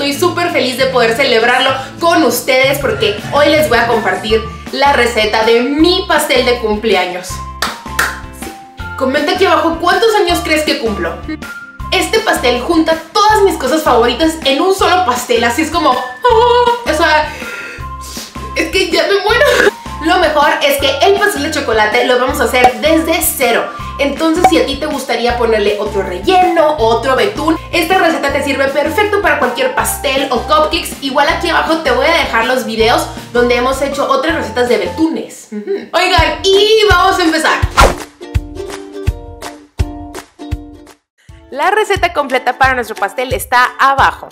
Estoy súper feliz de poder celebrarlo con ustedes porque hoy les voy a compartir la receta de mi pastel de cumpleaños. Comenta aquí abajo cuántos años crees que cumplo. Este pastel junta todas mis cosas favoritas en un solo pastel, así es como... ¡ah! o sea, es que ya me muero. Lo mejor es que el pastel de chocolate lo vamos a hacer desde cero. Entonces si a ti te gustaría ponerle otro relleno o otro betún, sirve perfecto para cualquier pastel o cupcakes. Igual aquí abajo te voy a dejar los videos donde hemos hecho otras recetas de betunes. Oigan, y vamos a empezar. La receta completa para nuestro pastel está abajo.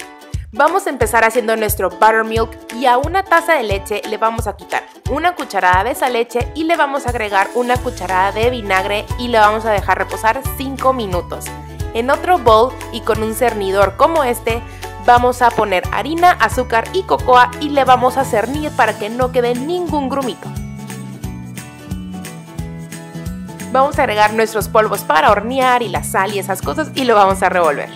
Vamos a empezar haciendo nuestro buttermilk y a una taza de leche le vamos a quitar una cucharada de esa leche y le vamos a agregar una cucharada de vinagre y le vamos a dejar reposar 5 minutos. En otro bowl y con un cernidor como este vamos a poner harina, azúcar y cocoa y le vamos a cernir para que no quede ningún grumito. Vamos a agregar nuestros polvos para hornear y la sal y esas cosas y lo vamos a revolver.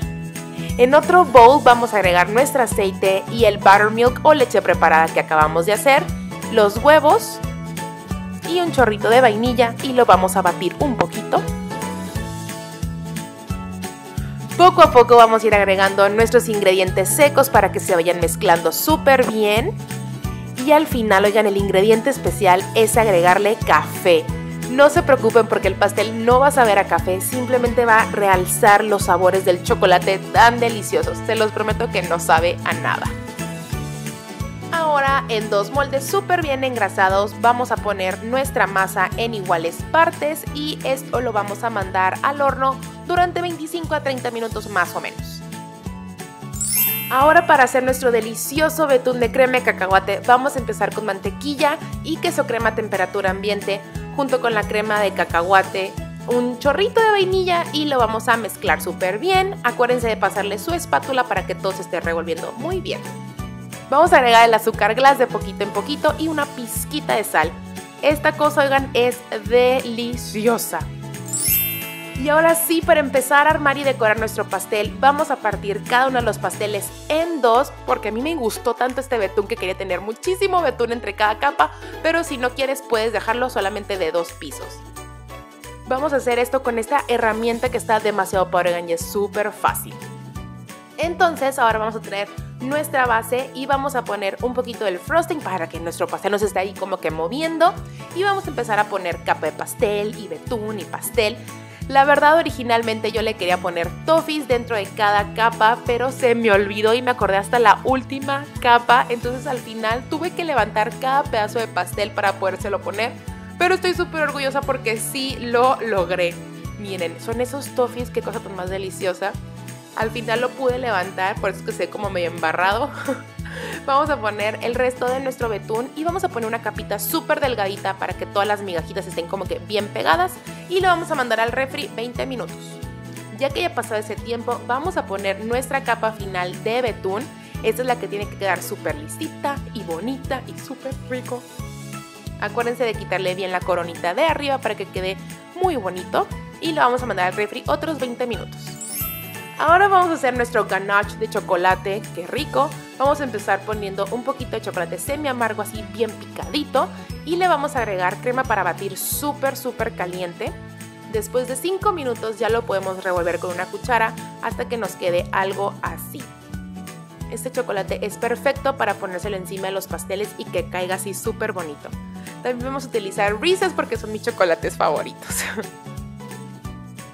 En otro bowl vamos a agregar nuestro aceite y el buttermilk o leche preparada que acabamos de hacer, los huevos y un chorrito de vainilla y lo vamos a batir un poquito. Poco a poco vamos a ir agregando nuestros ingredientes secos para que se vayan mezclando súper bien. Y al final, oigan, el ingrediente especial es agregarle café. No se preocupen porque el pastel no va a saber a café, simplemente va a realzar los sabores del chocolate tan deliciosos. Se los prometo que no sabe a nada. Ahora en dos moldes súper bien engrasados vamos a poner nuestra masa en iguales partes y esto lo vamos a mandar al horno durante 25 a 30 minutos más o menos. Ahora para hacer nuestro delicioso betún de crema de cacahuate vamos a empezar con mantequilla y queso crema a temperatura ambiente junto con la crema de cacahuate, un chorrito de vainilla y lo vamos a mezclar súper bien. Acuérdense de pasarle su espátula para que todo se esté revolviendo muy bien. Vamos a agregar el azúcar glass de poquito en poquito y una pizquita de sal. Esta cosa, oigan, es deliciosa. Y ahora sí, para empezar a armar y decorar nuestro pastel, vamos a partir cada uno de los pasteles en dos, porque a mí me gustó tanto este betún que quería tener muchísimo betún entre cada capa, pero si no quieres puedes dejarlo solamente de dos pisos. Vamos a hacer esto con esta herramienta que está demasiado padre y es súper fácil. Entonces ahora vamos a tener nuestra base y vamos a poner un poquito del frosting para que nuestro pastel no se esté ahí como que moviendo y vamos a empezar a poner capa de pastel y betún y pastel la verdad originalmente yo le quería poner toffees dentro de cada capa, pero se me olvidó y me acordé hasta la última capa, entonces al final tuve que levantar cada pedazo de pastel para podérselo poner, pero estoy súper orgullosa porque sí lo logré. Miren, son esos toffees, qué cosa tan más deliciosa. Al final lo pude levantar, por eso es que sé como medio embarrado. vamos a poner el resto de nuestro betún y vamos a poner una capita súper delgadita para que todas las migajitas estén como que bien pegadas y lo vamos a mandar al refri 20 minutos. Ya que ya pasado ese tiempo, vamos a poner nuestra capa final de betún. Esta es la que tiene que quedar súper listita y bonita y súper rico. Acuérdense de quitarle bien la coronita de arriba para que quede muy bonito y lo vamos a mandar al refri otros 20 minutos. Ahora vamos a hacer nuestro ganache de chocolate, qué rico. Vamos a empezar poniendo un poquito de chocolate semi amargo así bien picadito y le vamos a agregar crema para batir súper súper caliente. Después de 5 minutos ya lo podemos revolver con una cuchara hasta que nos quede algo así. Este chocolate es perfecto para ponérselo encima de los pasteles y que caiga así súper bonito. También vamos a utilizar Reese's porque son mis chocolates favoritos.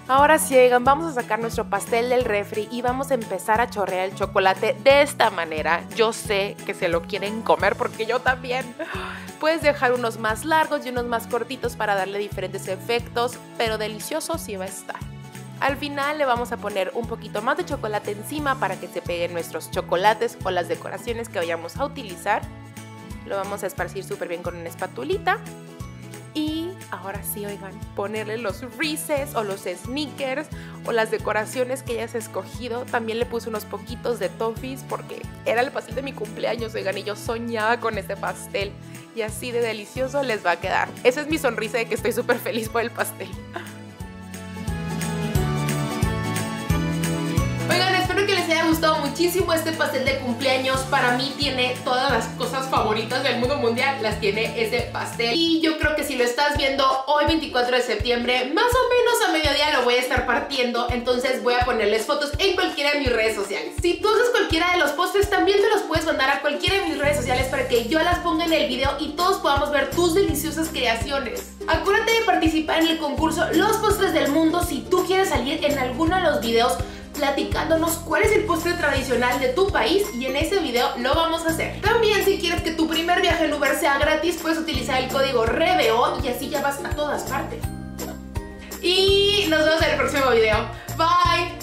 Ahora sí, vamos a sacar nuestro pastel del refri y vamos a empezar a chorrear el chocolate de esta manera. Yo sé que se lo quieren comer porque yo también. Puedes dejar unos más largos y unos más cortitos para darle diferentes efectos, pero delicioso sí va a estar. Al final le vamos a poner un poquito más de chocolate encima para que se peguen nuestros chocolates o las decoraciones que vayamos a utilizar. Lo vamos a esparcir súper bien con una espatulita y ahora sí, oigan, ponerle los Reese's o los sneakers o las decoraciones que hayas escogido. También le puse unos poquitos de toffees porque era el pastel de mi cumpleaños, oigan, y yo soñaba con este pastel. Y así de delicioso les va a quedar. Esa es mi sonrisa de que estoy súper feliz por el pastel. Oigan, espero que les haya gustado muchísimo este pastel de cumpleaños. Para mí tiene todas las cosas favoritas del mundo mundial, las tiene ese pastel. Y yo creo que si lo estás viendo hoy 24 de septiembre, más o menos a mediodía lo voy a estar partiendo. Entonces voy a ponerles fotos en cualquiera de mis redes sociales. Si tú haces cualquiera de los postres, también te los puedes mandar a cualquiera de mis redes sociales para que yo las ponga en el video y todos podamos ver tus deliciosas creaciones. Acuérdate de participar en el concurso Los Postres del Mundo si tú quieres salir en alguno de los videos platicándonos cuál es el postre tradicional de tu país y en ese video lo vamos a hacer. También si quieres que tu primer viaje en Uber sea gratis, puedes utilizar el código REVEO y así ya vas a todas partes. Y nos vemos en el próximo video. Bye!